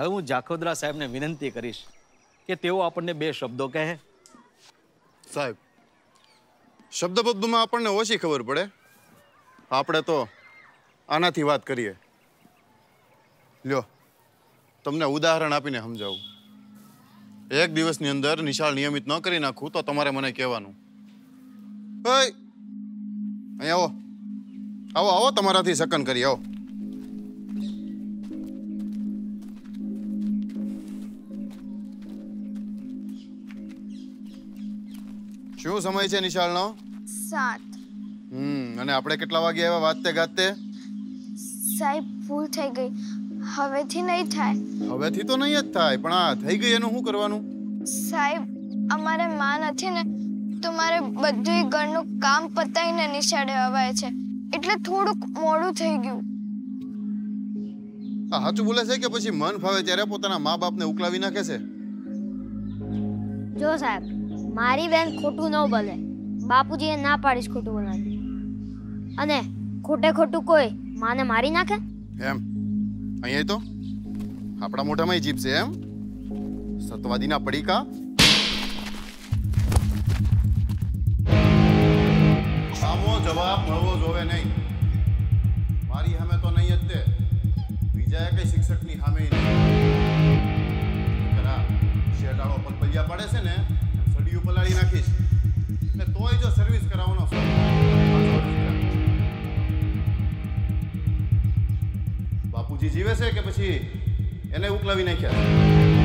હવે હું જાખોદરા સાહેબને વિનંતી કરીશ કે તેઓ આપણને બે શબ્દો કહે. સાહેબ, શબ્દબદ્ધમાં આપણને ઓછી ખબર પડે. આપણે તો આનાથી વાત કરીએ. લ્યો, તમને ઉદાહરણ આપીને સમજાવું. એક દિવસની અંદર નિશાળ નિયમિત ન કરી નાખું તો તમારે મને કહેવાનું. અહીંયા અહીં આવો. આવો આવો તમારાથી સકન કરી, આવો. શું સમય છે નિશાળનો? સાત. હમ અને આપણે કેટલા વાગે આવ્યા વાતે ગાતે સાહેબ ભૂલ થઈ ગઈ. હવેથી નહીં થાય. હવેથી તો નહીં જ થાય પણ આ થઈ ગઈ એનું શું કરવાનું? સાહેબ અમારે માં નથી ને તો મારે બધું ઘરનું કામ પતાવીને નિશાળે અવાય છે. એટલે થોડુંક મોડું થઈ ગયું. આ સાચું બોલે છે કે પછી મન ફાવે ત્યારે પોતાના મા બાપને ઉકલાવી નાખે છે? જો સાહેબ મારી બેન ખોટું ન બોલે. બાપુજીએ ના પાડીશ ખોટું બોલવાની. અને ખોટે ખોટું કોઈ માને મારી નાખે? એમ? અહીંયા તો? આપણા મોઢામાં જીભ છે, એમ? સત્વાદીના પડીકા? સામો જવાબ મળવો જોવે નહીં. મારી સામે તો નહીં જ તે. બીજા કઈ શિક્ષકની સામે નહીં. ખરા શેરડાળો પલપલિયા પાડે છે ને પલાળી નાખીશ ને તોય જો સર્વિસ કરાવવાનો. બાપુજી જીવે છે કે પછી એને ઉકલાવી નાખ્યા